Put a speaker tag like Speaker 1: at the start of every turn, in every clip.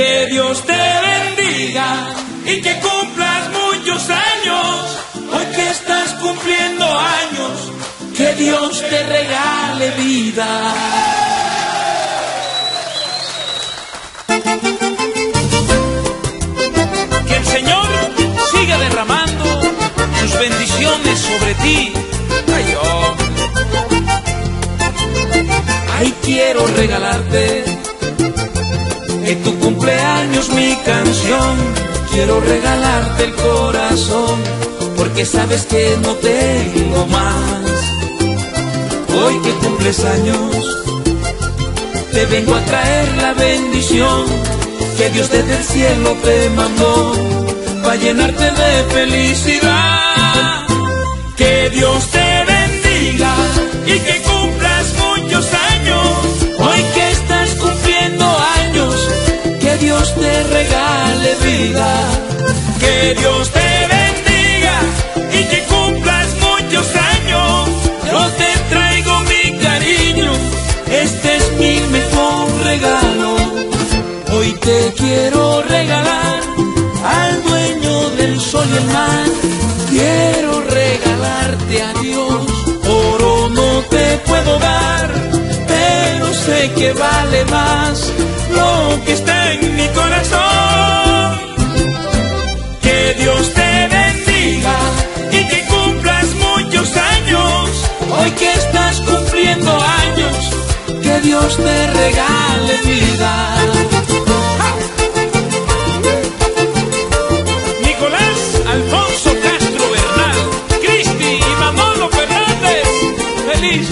Speaker 1: Que Dios te bendiga y que cumplas muchos años. Hoy que estás cumpliendo años, que Dios te regale vida. Que el Señor siga derramando sus bendiciones sobre ti. Ay, oh. Ay, quiero regalarte en tu cumpleaños mi canción. Quiero regalarte el corazón, porque sabes que no tengo más. Hoy que cumples años, te vengo a traer la bendición que Dios desde el cielo te mandó para llenarte de felicidad. Que Dios te bendiga y que Que Dios te bendiga y que cumplas muchos años. Yo te traigo mi cariño, este es mi mejor regalo. Hoy te quiero regalar al dueño del sol y el mar. Quiero regalarte a Dios. Oro no te puedo dar, pero sé que vale más lo que está en mi corazón. Que Dios te bendiga y que cumplas muchos años. Hoy que estás cumpliendo años, que Dios te regale vida. Nicolás Alfonso Castro Bernal, Cristi y Manolo Fernández, feliz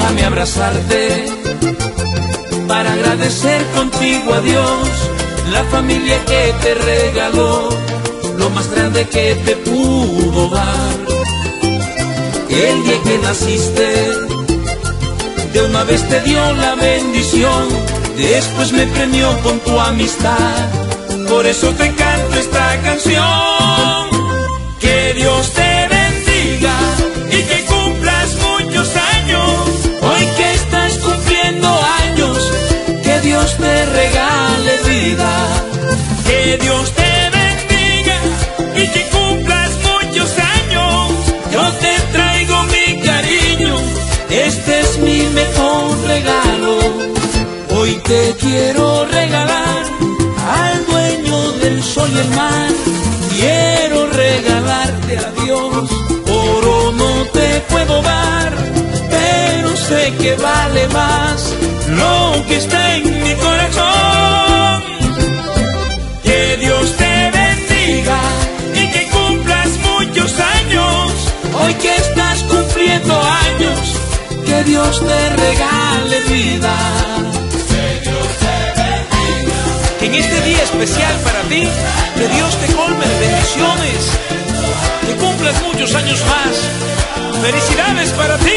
Speaker 1: Déjame abrazarte para agradecer contigo a Dios la familia que te regaló, lo más grande que te pudo dar. El día que naciste, de una vez te dio la bendición, después me premió con tu amistad. Por eso te canto esta canción. Que Dios te este es mi mejor regalo. Hoy te quiero regalar al dueño del sol y el mar. Quiero regalarte a Dios, oro no te puedo dar, pero sé que vale más lo que está en mi corazón. Que Dios te bendiga y que cumplas muchos años. Hoy que años, que Dios te regale vida. Que en este día especial para ti, que Dios te colme de bendiciones, que cumplas muchos años más. Felicidades para ti,